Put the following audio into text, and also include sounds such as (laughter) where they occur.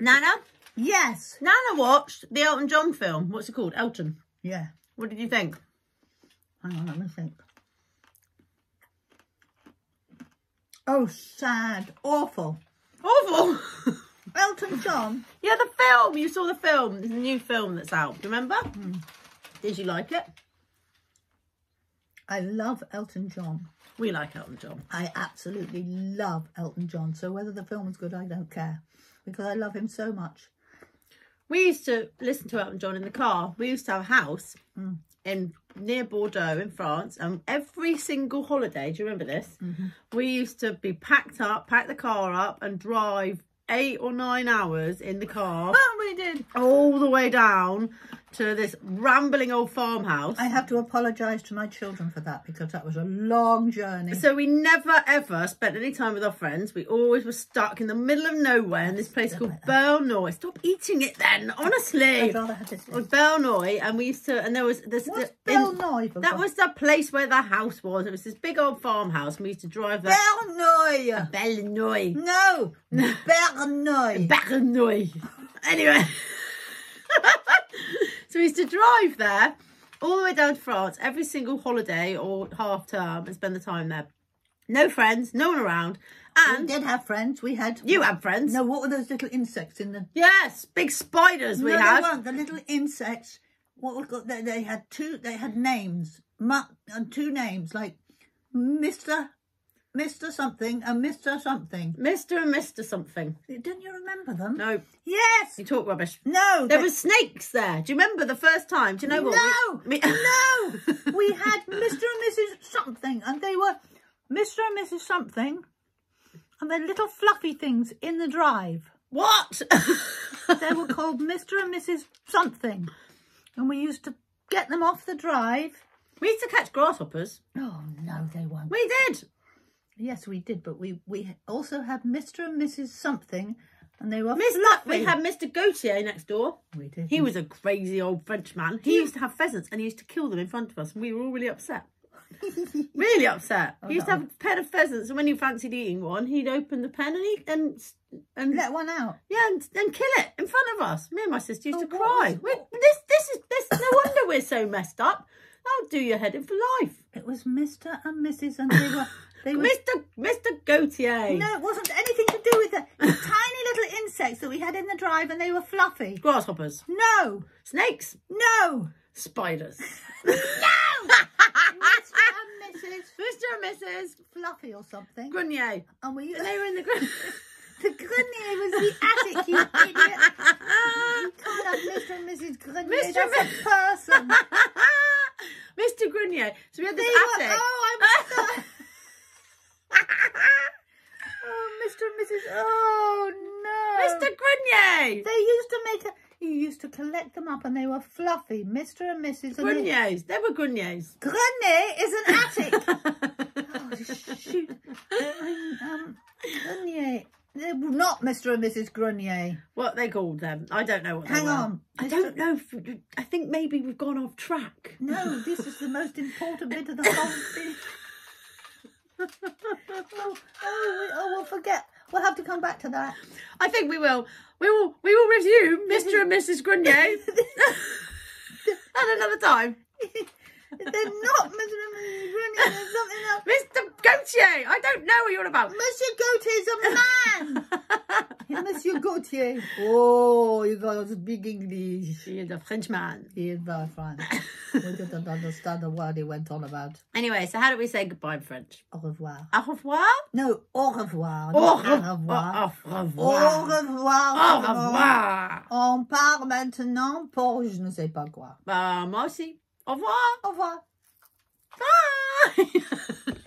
Nana? Yes. Nana watched the Elton John film. What's it called? Elton. Yeah. What did you think? Hang on, let me think. Oh, sad. Awful. Awful. (laughs) Elton John. yeah, the film. You saw the film. There's a new film that's out. Do you remember? Hmm. Did you like it? I love Elton John. We like Elton John. I absolutely love Elton John. So whether the film is good, I don't care. Because I love him so much. We used to listen to Elton John in the car. We used to have a house mm. in near Bordeaux in France, and every single holiday, do you remember this? Mm-hmm. We used to be packed up, pack the car up, and drive eight or nine hours in the car Oh, we did. all the way down to this rambling old farmhouse. I have to apologise to my children for that because that was a long journey. So we never ever spent any time with our friends. We always were stuck in the middle of nowhere in this place called Bellnoy. Stop eating it then, honestly. I'd rather have this. It was Bellnoy, and we used to, and there was this. What's Bellnoy? that God- was the place where the house was. It was this big old farmhouse, and we used to drive there. Bellnoy. Bellnoy. No. Bellnoy. Bellnoy. Anyway. So we used to drive there all the way down to France every single holiday or half term and spend the time there. No friends, no one around. We And did have friends. We had. you had friends. No, what were those little insects in the? Yes, big spiders we no, had. they weren't. The little insects. What got? They, they had two. They had names. Mu- uh, and two names like Mister, Mister something, and Mister something. Mr. and Mr. something. Didn't you remember them? No, Yes. you talk rubbish. No. There was snakes there. Do you remember the first time? Do you know what? No, we, we- no. (laughs) We had Mr. and Mrs. something, and they were Mr. and Mrs. something, and they're little fluffy things in the drive. what? (laughs) They were called Mr. and Mrs. something, and we used to get them off the drive. we used to catch grasshoppers. Oh no, they weren't. We did. Yes, we did, but we we also had Mr. and Mrs. something, and they were Miss fluffy. We had Mr. Gautier next door. We did. He was a crazy old Frenchman. He used to have pheasants and he used to kill them in front of us, and we were all really upset. (laughs) really upset. Oh, he used to have a pen of pheasants, and when he fancied eating one, he'd open the pen and he and and let one out. yeah, and, and kill it in front of us. Me and my sister used Oh, to cry. this this is this. No wonder we're so messed up. That'll do your head in for life, It was Mr. and Mrs. and they were they were. Mister Gautier. No, it wasn't anything to do with the (laughs) tiny little insects that we had in the drive, and they were fluffy. Grasshoppers, No, snakes, no, spiders. (laughs) no. (laughs) Mr. and Mrs. Mr. and Mrs. Fluffy or something, Grunier. and we And they were in the the Grenier was the attic. You idiot! You can't have Mr. and Mrs. Grenier. Mr. That's a person. Mr. Grunier. So we had They this were, attic. oh, oh, Mr. Oh no, Mr. Grunier. They used to make a. You used to collect them up, and they were fluffy, Mr. and Mrs. And they- They were Gruniers. Grenier is an attic. (laughs) oh, shoot. Um, Grenier. They're not Mr. and Mrs. Grenier. what they called them. I don't know what they Hang on. I don't know. If, I think maybe we've gone off track. No, this is the most important bit of the whole thing. (laughs) (laughs) oh, oh, we, oh, we'll forget. We'll have to come back to that. I think we will. We will. We will review Mr. and (laughs) Mrs. Grunier at another time. They're not Mr. and Mrs. Grenier. There's something else. Mr. Gautier. I don't know what you're on about. Monsieur Gautier's a man. Monsieur Gautier. Oh, you got speak English. He is a Frenchman. He is very French. (laughs) we didn't understand the word he went on about. Anyway, so how do we say goodbye in French? Au revoir. Au revoir. No, au revoir. Au revoir. au revoir. Au Au revoir. revoir. Au revoir. On part maintenant pour je ne sais pas quoi. Bah, moi aussi. Au revoir. Au revoir. Bye. (laughs)